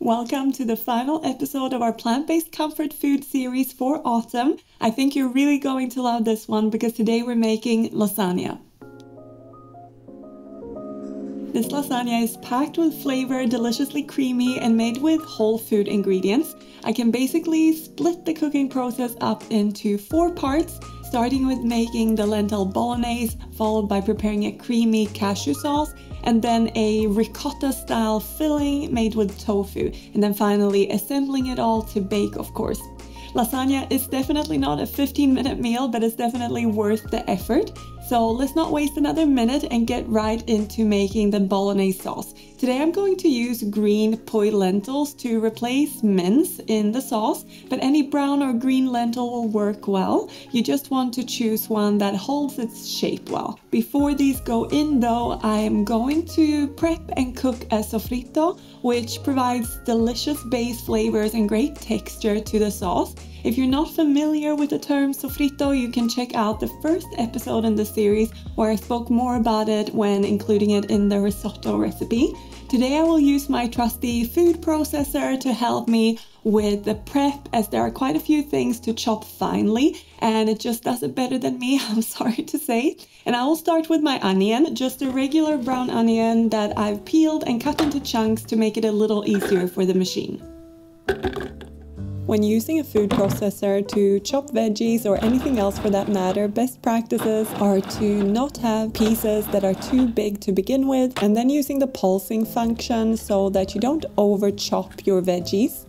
Welcome to the final episode of our plant based comfort food series for autumn. I think you're really going to love this one because today we're making lasagna. This lasagna is packed with flavor, deliciously creamy, and made with whole food ingredients. I can basically split the cooking process up into four parts, starting with making the lentil bolognese, followed by preparing a creamy cashew sauce, and then a ricotta style filling made with tofu, and then finally assembling it all to bake, of course. Lasagna is definitely not a 15 minute meal, but it's definitely worth the effort. So let's not waste another minute and get right into making the bolognese sauce. Today I'm going to use green Puy lentils to replace mince in the sauce, but any brown or green lentil will work well. You just want to choose one that holds its shape well. Before these go in though, I am going to prep and cook a sofrito, which provides delicious base flavors and great texture to the sauce. If you're not familiar with the term sofrito, you can check out the first episode in the series where I spoke more about it when including it in the risotto recipe. Today I will use my trusty food processor to help me with the prep as there are quite a few things to chop finely and it just does it better than me, I'm sorry to say. And I will start with my onion, just a regular brown onion that I've peeled and cut into chunks to make it a little easier for the machine. When using a food processor to chop veggies or anything else for that matter, best practices are to not have pieces that are too big to begin with and then using the pulsing function so that you don't over chop your veggies.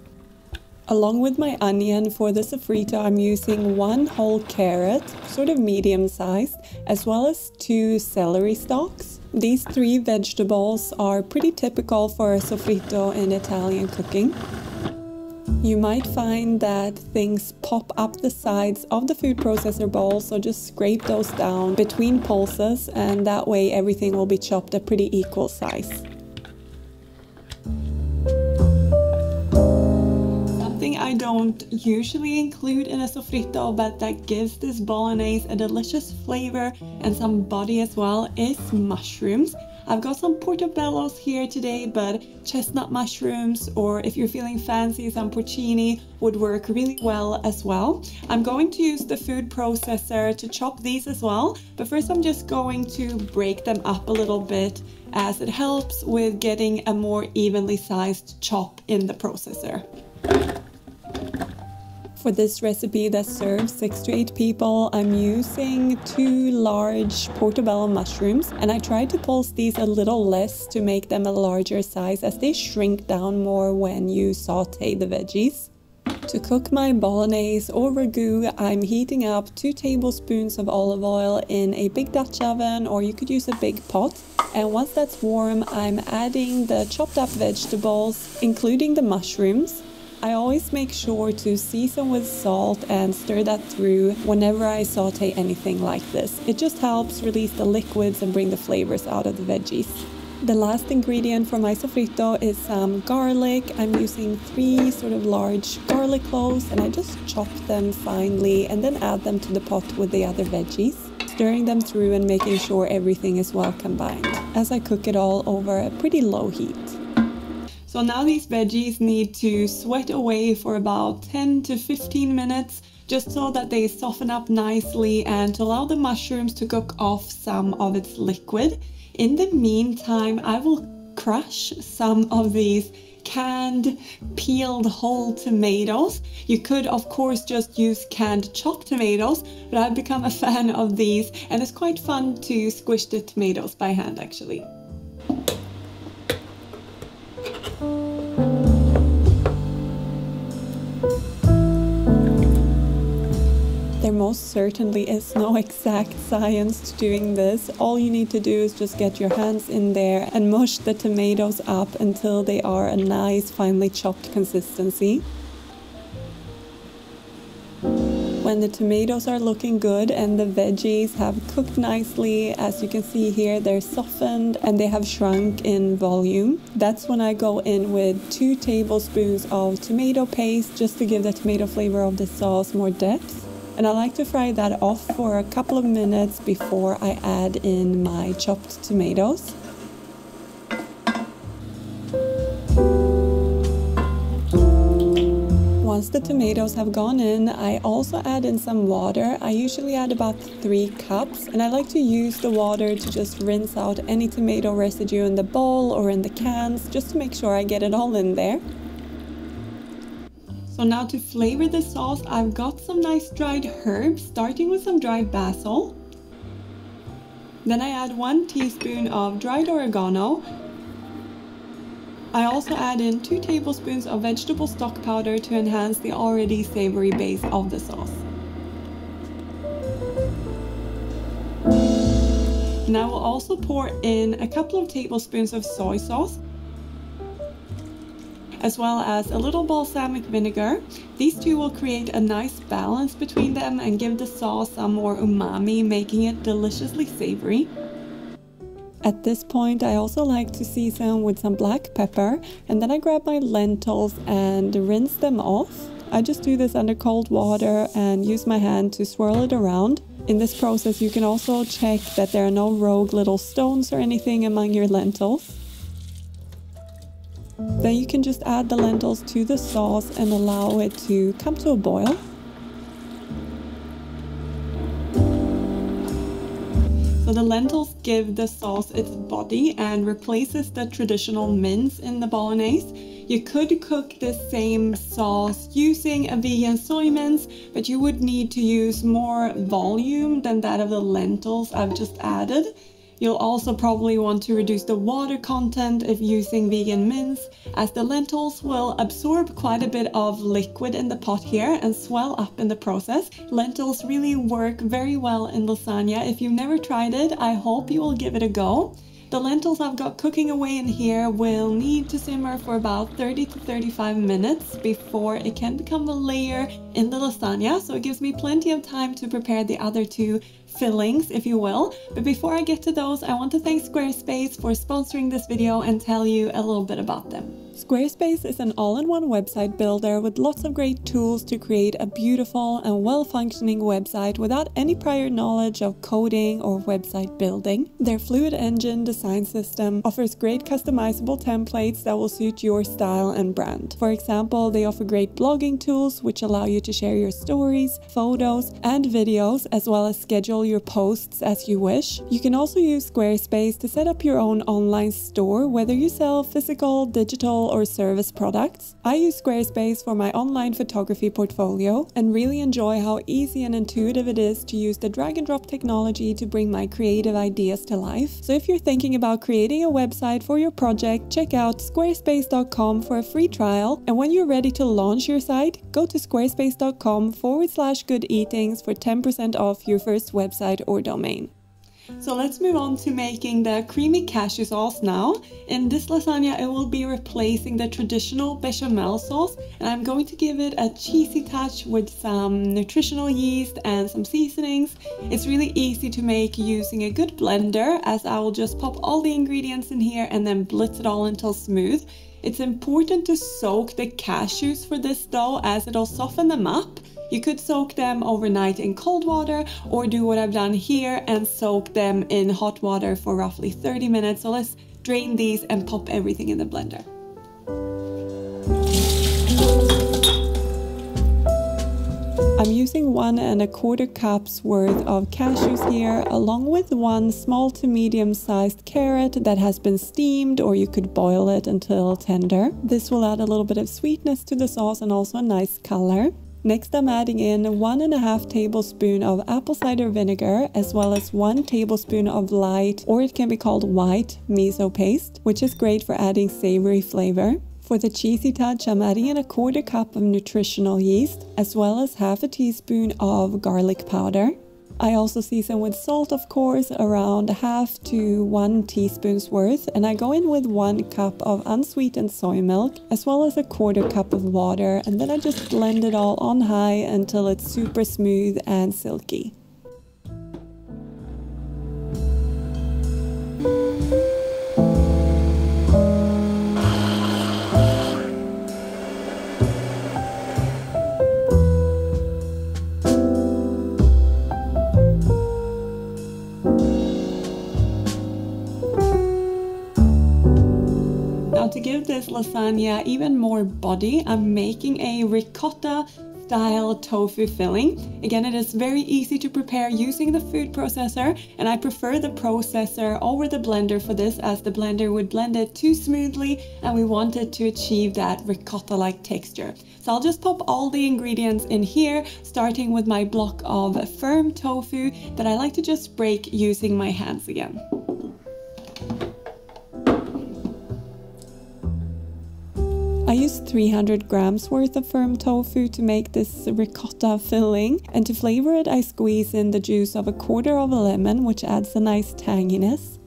Along with my onion for the sofrito, I'm using one whole carrot, sort of medium sized, as well as two celery stalks. These three vegetables are pretty typical for a sofrito in Italian cooking. You might find that things pop up the sides of the food processor bowl, so just scrape those down between pulses and that way everything will be chopped a pretty equal size. Something I don't usually include in a sofrito but that gives this bolognese a delicious flavor and some body as well is mushrooms. I've got some portobellos here today, but chestnut mushrooms, or if you're feeling fancy, some porcini would work really well as well. I'm going to use the food processor to chop these as well, but first I'm just going to break them up a little bit as it helps with getting a more evenly sized chop in the processor. For this recipe that serves 6 to 8 people, I'm using two large portobello mushrooms and I tried to pulse these a little less to make them a larger size as they shrink down more when you saute the veggies. To cook my bolognese or ragu, I'm heating up 2 tablespoons of olive oil in a big Dutch oven or you could use a big pot. And once that's warm, I'm adding the chopped up vegetables, including the mushrooms. I always make sure to season with salt and stir that through whenever I saute anything like this. It just helps release the liquids and bring the flavors out of the veggies. The last ingredient for my sofrito is some garlic. I'm using three sort of large garlic cloves and I just chop them finely and then add them to the pot with the other veggies, stirring them through and making sure everything is well combined as I cook it all over a pretty low heat. So now these veggies need to sweat away for about 10 to 15 minutes just so that they soften up nicely and to allow the mushrooms to cook off some of its liquid. In the meantime, I will crush some of these canned peeled whole tomatoes. You could of course just use canned chopped tomatoes, but I've become a fan of these and it's quite fun to squish the tomatoes by hand actually. There most certainly is no exact science to doing this. All you need to do is just get your hands in there and mush the tomatoes up until they are a nice finely chopped consistency. When the tomatoes are looking good and the veggies have cooked nicely, as you can see here, they're softened and they have shrunk in volume. That's when I go in with two tablespoons of tomato paste just to give the tomato flavor of the sauce more depth and I like to fry that off for a couple of minutes before I add in my chopped tomatoes. Once the tomatoes have gone in, I also add in some water. I usually add about three cups and I like to use the water to just rinse out any tomato residue in the bowl or in the cans just to make sure I get it all in there. So now to flavor the sauce, I've got some nice dried herbs, starting with some dried basil. Then I add one teaspoon of dried oregano, I also add in 2 tablespoons of vegetable stock powder to enhance the already savory base of the sauce. And I will also pour in a couple of tablespoons of soy sauce as well as a little balsamic vinegar. These two will create a nice balance between them and give the sauce some more umami, making it deliciously savory. At this point, I also like to season with some black pepper and then I grab my lentils and rinse them off. I just do this under cold water and use my hand to swirl it around. In this process, you can also check that there are no rogue little stones or anything among your lentils. Then you can just add the lentils to the sauce and allow it to come to a boil. So the lentils give the sauce its body and replaces the traditional mince in the bolognese. You could cook the same sauce using a vegan soy mince, but you would need to use more volume than that of the lentils I've just added. You'll also probably want to reduce the water content if using vegan mince, as the lentils will absorb quite a bit of liquid in the pot here and swell up in the process. Lentils really work very well in lasagna. If you've never tried it, I hope you will give it a go. The lentils I've got cooking away in here will need to simmer for about 30 to 35 minutes before it can become a layer in the lasagna, so it gives me plenty of time to prepare the other two fillings, if you will. But before I get to those, I want to thank Squarespace for sponsoring this video and tell you a little bit about them. Squarespace is an all-in-one website builder with lots of great tools to create a beautiful and well-functioning website without any prior knowledge of coding or website building. Their Fluid Engine design system offers great customizable templates that will suit your style and brand. For example, they offer great blogging tools which allow you to share your stories, photos, and videos as well as your posts as you wish. You can also use Squarespace to set up your own online store whether you sell physical, digital, or service products. I use Squarespace for my online photography portfolio and really enjoy how easy and intuitive it is to use the drag and drop technology to bring my creative ideas to life. So if you're thinking about creating a website for your project, check out squarespace.com for a free trial. And when you're ready to launch your site, go to squarespace.com forward slash good eatings for 10% off your first website or domain. So let's move on to making the creamy cashew sauce now. In this lasagna, it will be replacing the traditional bechamel sauce and I'm going to give it a cheesy touch with some nutritional yeast and some seasonings. It's really easy to make using a good blender as I will just pop all the ingredients in here and then blitz it all until smooth. It's important to soak the cashews for this dough as it'll soften them up you could soak them overnight in cold water or do what I've done here and soak them in hot water for roughly 30 minutes. So let's drain these and pop everything in the blender. I'm using one and a quarter cups worth of cashews here along with one small to medium sized carrot that has been steamed or you could boil it until tender. This will add a little bit of sweetness to the sauce and also a nice color. Next I'm adding in one and a half tablespoon of apple cider vinegar as well as one tablespoon of light or it can be called white miso paste which is great for adding savory flavor. For the cheesy touch, I'm adding in a quarter cup of nutritional yeast as well as half a teaspoon of garlic powder. I also season with salt, of course, around half to one teaspoon's worth, and I go in with one cup of unsweetened soy milk, as well as a quarter cup of water, and then I just blend it all on high until it's super smooth and silky. Give this lasagna even more body, I'm making a ricotta style tofu filling. Again, it is very easy to prepare using the food processor, and I prefer the processor over the blender for this as the blender would blend it too smoothly and we wanted to achieve that ricotta-like texture. So I'll just pop all the ingredients in here, starting with my block of firm tofu that I like to just break using my hands again. I used 300 grams worth of firm tofu to make this ricotta filling and to flavor it I squeeze in the juice of a quarter of a lemon which adds a nice tanginess.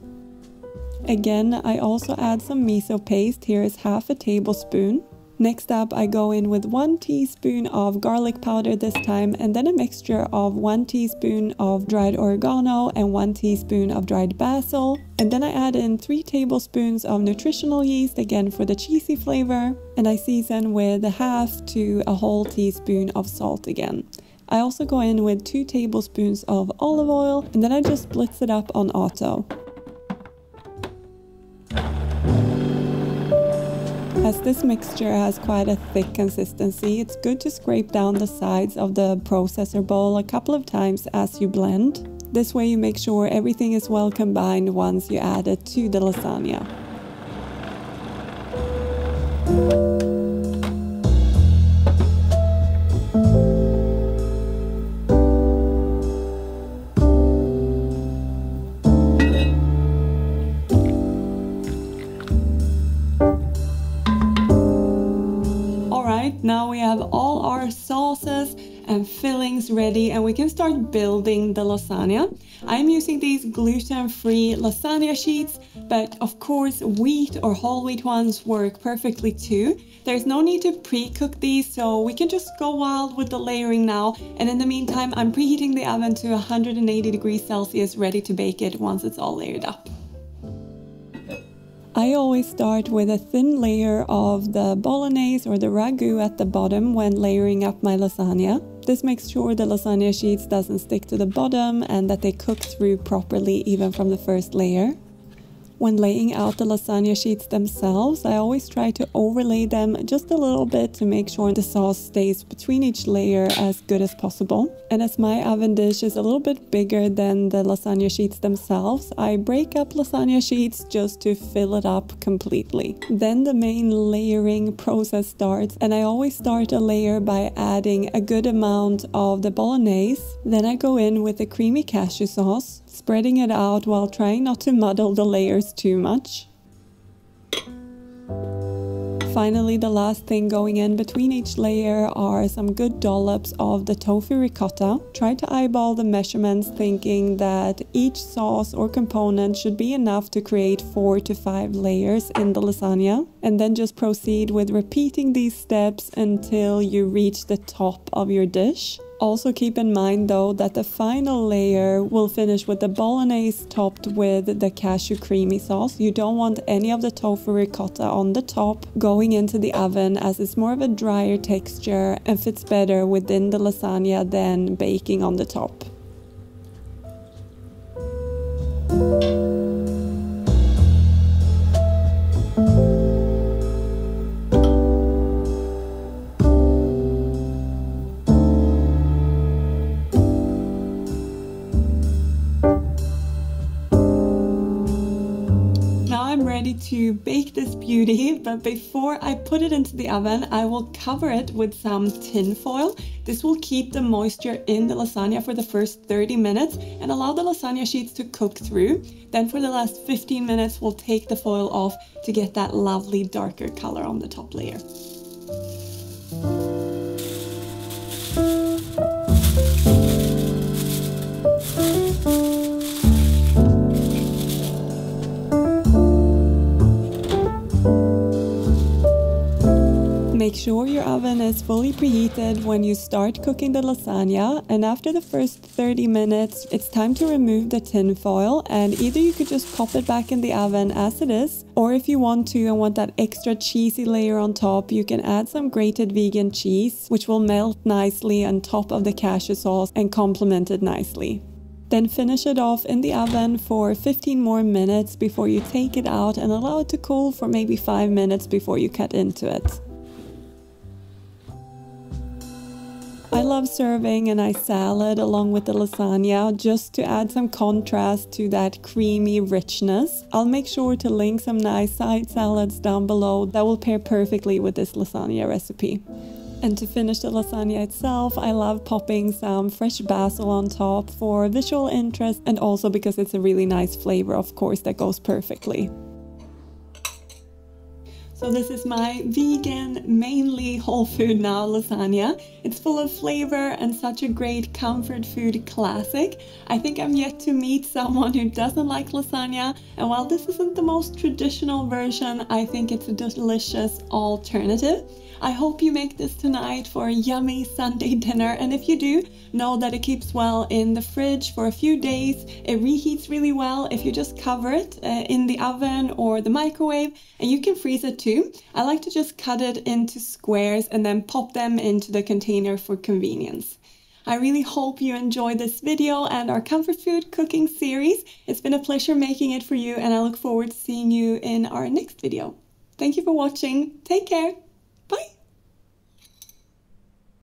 Again I also add some miso paste, here is half a tablespoon. Next up, I go in with one teaspoon of garlic powder this time, and then a mixture of one teaspoon of dried oregano and one teaspoon of dried basil. And then I add in three tablespoons of nutritional yeast, again for the cheesy flavor. And I season with a half to a whole teaspoon of salt again. I also go in with two tablespoons of olive oil, and then I just blitz it up on auto. As this mixture has quite a thick consistency, it's good to scrape down the sides of the processor bowl a couple of times as you blend. This way you make sure everything is well combined once you add it to the lasagna. Now we have all our sauces and fillings ready and we can start building the lasagna. I'm using these gluten-free lasagna sheets, but of course wheat or whole wheat ones work perfectly too. There's no need to pre-cook these, so we can just go wild with the layering now. And in the meantime, I'm preheating the oven to 180 degrees Celsius, ready to bake it once it's all layered up. I always start with a thin layer of the bolognese or the ragu at the bottom when layering up my lasagna. This makes sure the lasagna sheets doesn't stick to the bottom and that they cook through properly even from the first layer. When laying out the lasagna sheets themselves, I always try to overlay them just a little bit to make sure the sauce stays between each layer as good as possible. And as my oven dish is a little bit bigger than the lasagna sheets themselves, I break up lasagna sheets just to fill it up completely. Then the main layering process starts and I always start a layer by adding a good amount of the bolognese. Then I go in with the creamy cashew sauce spreading it out while trying not to muddle the layers too much. Finally, the last thing going in between each layer are some good dollops of the tofu ricotta. Try to eyeball the measurements thinking that each sauce or component should be enough to create four to five layers in the lasagna. And then just proceed with repeating these steps until you reach the top of your dish. Also keep in mind though that the final layer will finish with the bolognese topped with the cashew creamy sauce. You don't want any of the tofu ricotta on the top going into the oven as it's more of a drier texture and fits better within the lasagna than baking on the top. To bake this beauty, but before I put it into the oven, I will cover it with some tin foil. This will keep the moisture in the lasagna for the first 30 minutes and allow the lasagna sheets to cook through. Then for the last 15 minutes, we'll take the foil off to get that lovely darker color on the top layer. Make sure your oven is fully preheated when you start cooking the lasagna and after the first 30 minutes it's time to remove the tin foil and either you could just pop it back in the oven as it is or if you want to and want that extra cheesy layer on top you can add some grated vegan cheese which will melt nicely on top of the cashew sauce and complement it nicely. Then finish it off in the oven for 15 more minutes before you take it out and allow it to cool for maybe 5 minutes before you cut into it. I love serving a nice salad along with the lasagna just to add some contrast to that creamy richness. I'll make sure to link some nice side salads down below that will pair perfectly with this lasagna recipe. And to finish the lasagna itself, I love popping some fresh basil on top for visual interest and also because it's a really nice flavor, of course, that goes perfectly. So this is my vegan, mainly whole food now lasagna. It's full of flavor and such a great comfort food classic. I think I'm yet to meet someone who doesn't like lasagna. And while this isn't the most traditional version, I think it's a delicious alternative. I hope you make this tonight for a yummy Sunday dinner. And if you do, know that it keeps well in the fridge for a few days. It reheats really well if you just cover it uh, in the oven or the microwave, and you can freeze it too. I like to just cut it into squares and then pop them into the container for convenience. I really hope you enjoyed this video and our comfort food cooking series. It's been a pleasure making it for you and I look forward to seeing you in our next video. Thank you for watching. Take care.